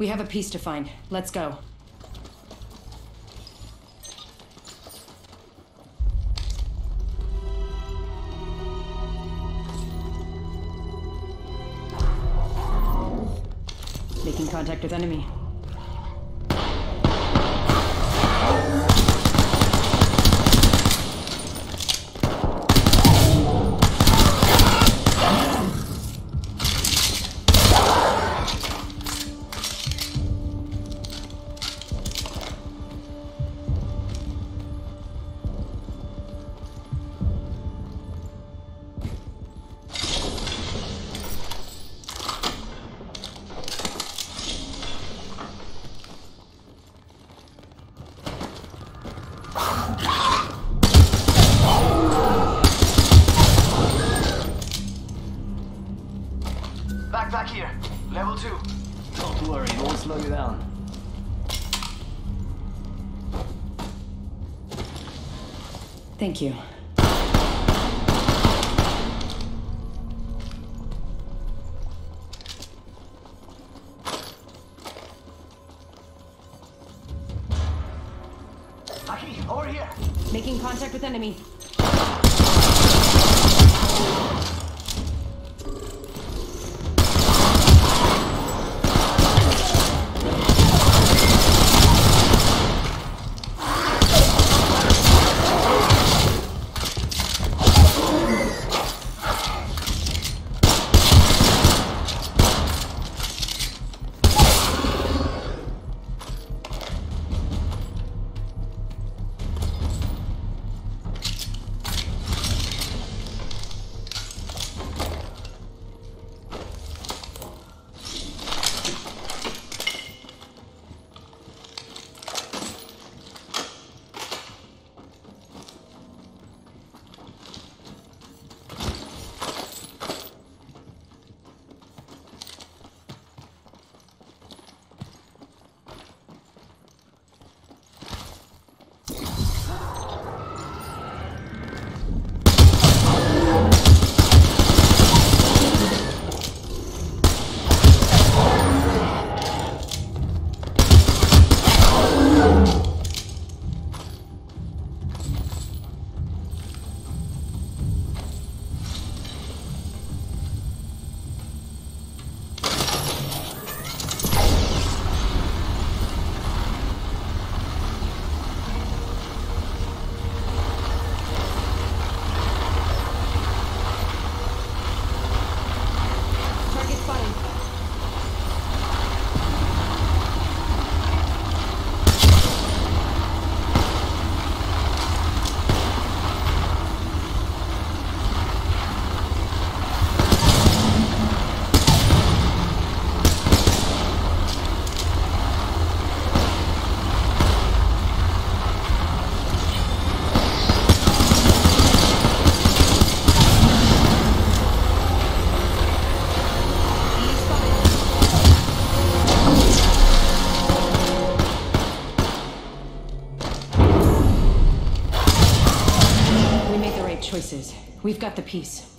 We have a piece to find. Let's go. Making contact with enemy. Level 2. Don't worry, it won't slow you down. Thank you. Aki, over here. Making contact with enemy. We've got the piece.